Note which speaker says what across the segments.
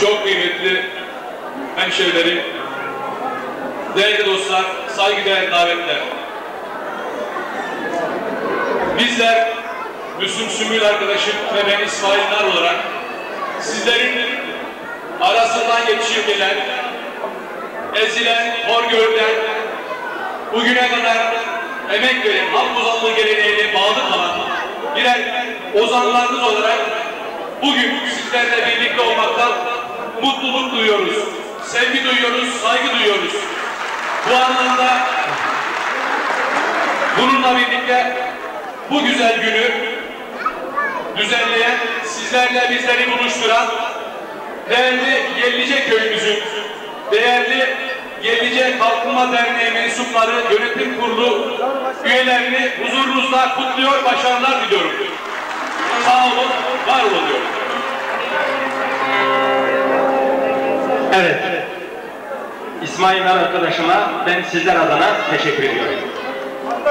Speaker 1: çok kıymetli hemşehrilerim, değerli dostlar, saygıdeğer davetler. Bizler Müslüm Sümül arkadaşım ve ben İsmail olarak sizlerin arasından yetişip gelen, ezilen, hor görülen, bugüne kadar emek veren, halk ozanlığı geleneğine bağlı kalan birer ozanlarınız olarak bugün sizlerle birlikte mutluluk duyuyoruz, sevgi duyuyoruz, saygı duyuyoruz. Bu anlamda bununla birlikte bu güzel günü düzenleyen, sizlerle bizleri buluşturan değerli Yellice köyümüzün, değerli Yellice Kalkınma Derneği mensupları, yönetim kurulu üyelerini huzurunuzda kutluyor, başarılar diliyorum. Sağ olun, var olun diyorum.
Speaker 2: Evet. İsmail Nar arkadaşıma ben sizler adına teşekkür ediyorum.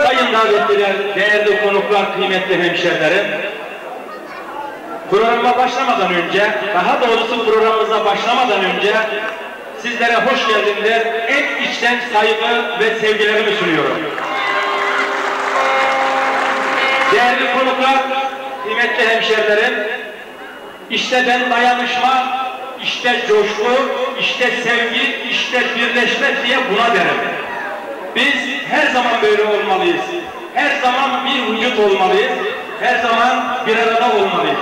Speaker 2: Sayın davetliler, değerli konuklar, kıymetli hemşerilerim. Programa başlamadan önce, daha doğrusu programımıza başlamadan önce sizlere hoş geldinler. En içten saygı ve sevgilerimi sunuyorum. Değerli konuklar, kıymetli hemşerilerim, işte ben dayanışma, işte coşku, işte sevgi, işte birleşme diye buna derim. Biz her zaman böyle olmalıyız. Her zaman bir vücut olmalıyız. Her zaman bir arada olmalıyız.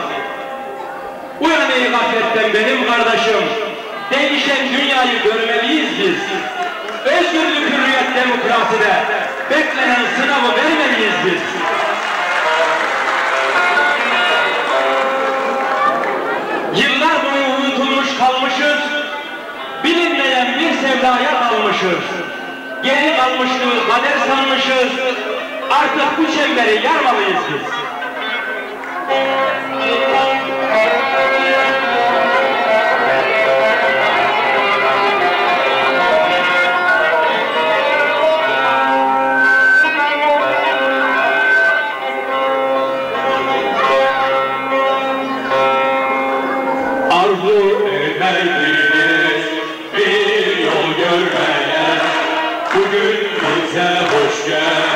Speaker 2: Uyan ey gafletten benim kardeşim. Değişen dünyayı görmeliyiz biz. Özgürlük, hürriyet, demokraside beklenen sınavı vermeliyiz biz. Sevdaya kalmışız. Geri kalmışlığı kader sanmışız, artık bu çemberi yarmalıyız biz.
Speaker 1: Görmeye Bugün bize hoş geldiniz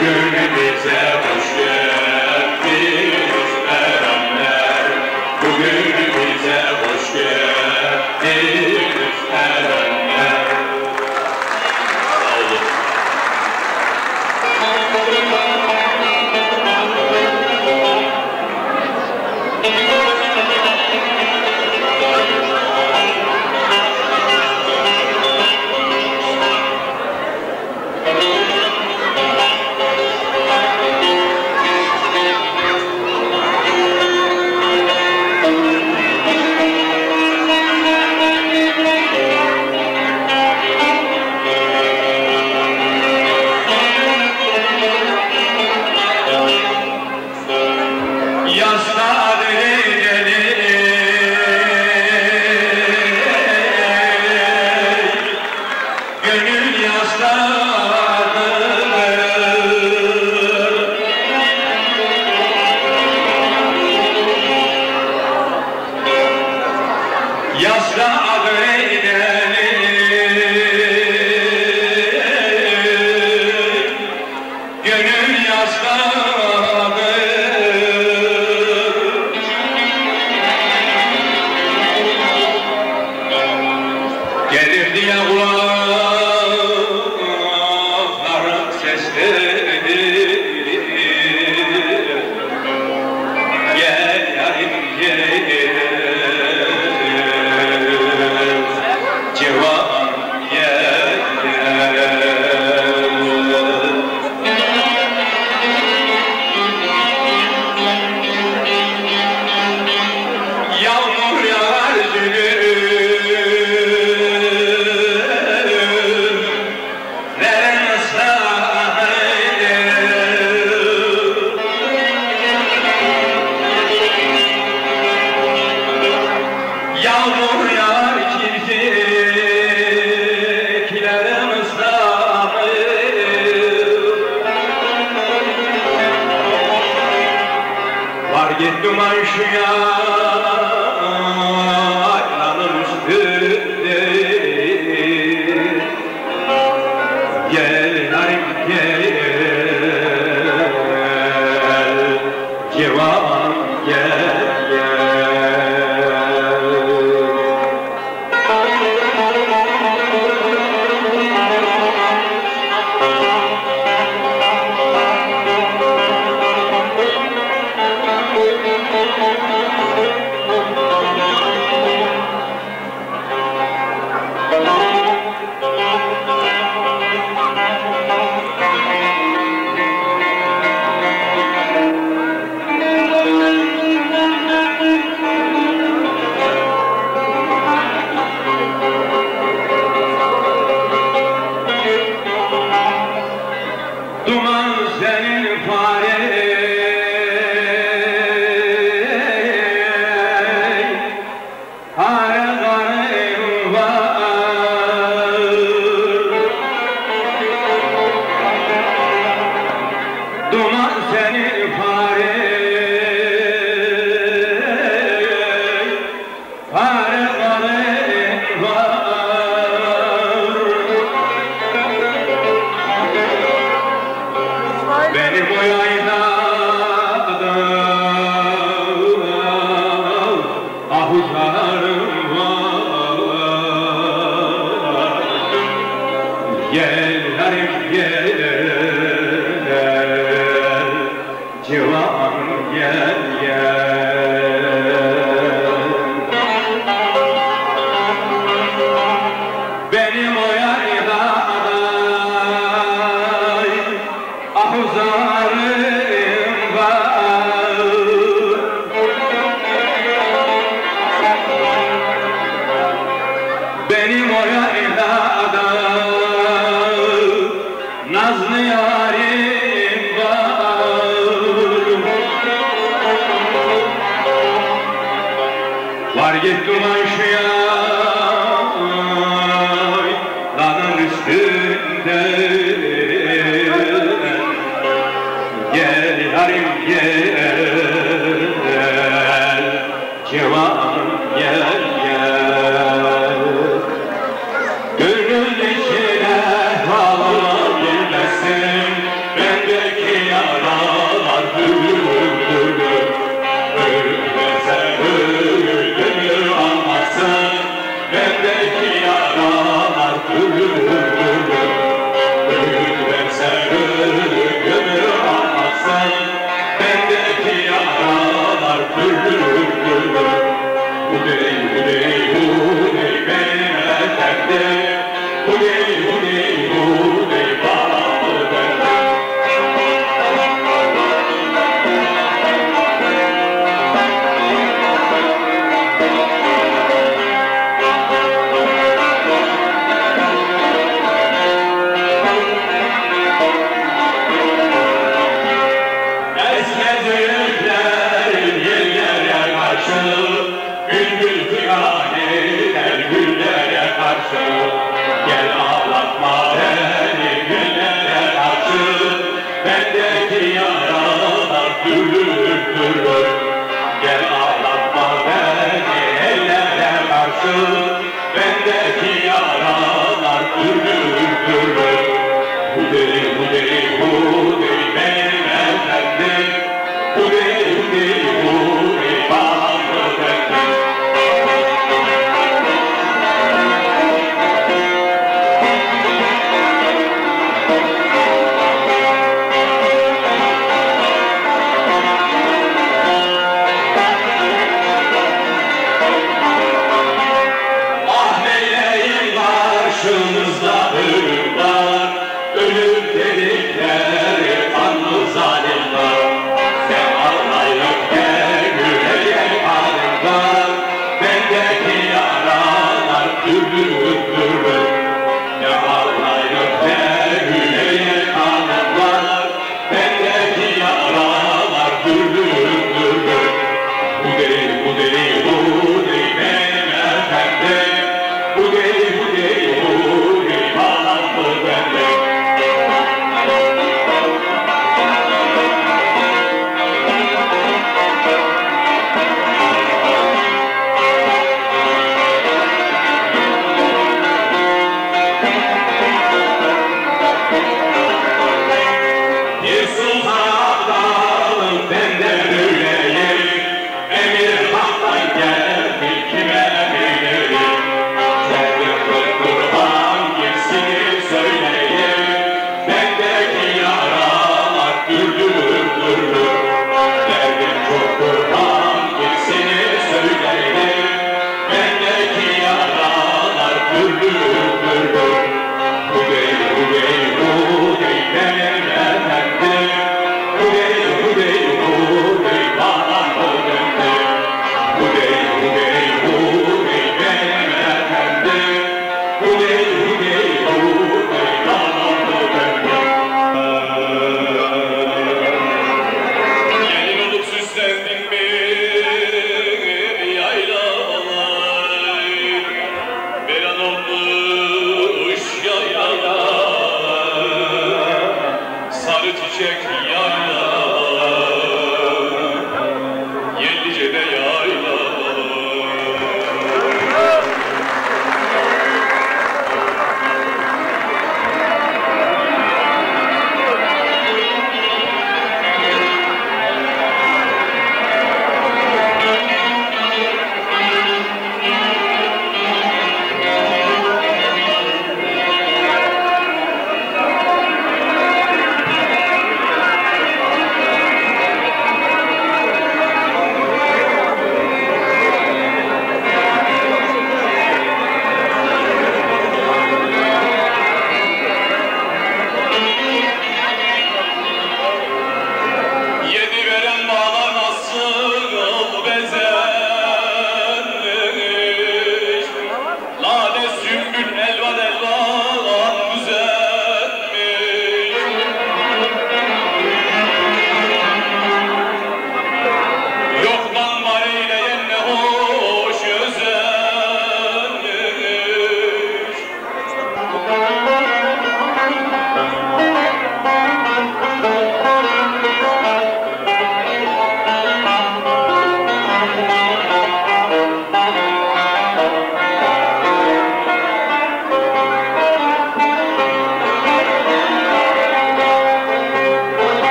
Speaker 1: sugar Yes. Gel gel Fark ettim Ayşe'ye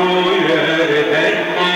Speaker 1: Oh yeah.